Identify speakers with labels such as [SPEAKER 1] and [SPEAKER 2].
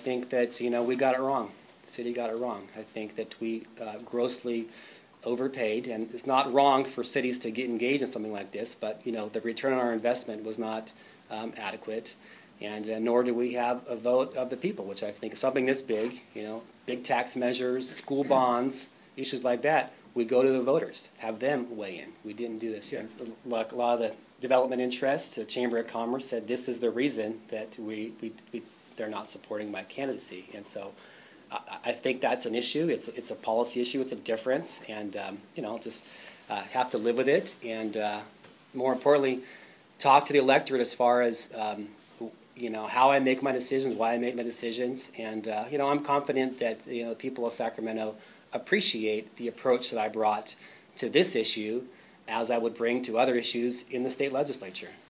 [SPEAKER 1] think that, you know, we got it wrong. The city got it wrong. I think that we uh, grossly overpaid, and it's not wrong for cities to get engaged in something like this, but, you know, the return on our investment was not um, adequate. And uh, nor do we have a vote of the people, which I think is something this big, you know, big tax measures, school bonds, issues like that. We go to the voters, have them weigh in. We didn't do this here. Like a lot of the development interests, the Chamber of Commerce said this is the reason that we, we, we they're not supporting my candidacy. And so I, I think that's an issue. It's, it's a policy issue. It's a difference. And, um, you know, just uh, have to live with it. And uh, more importantly, talk to the electorate as far as, um, you know, how I make my decisions, why I make my decisions. And, uh, you know, I'm confident that, you know, the people of Sacramento appreciate the approach that I brought to this issue as I would bring to other issues in the state legislature.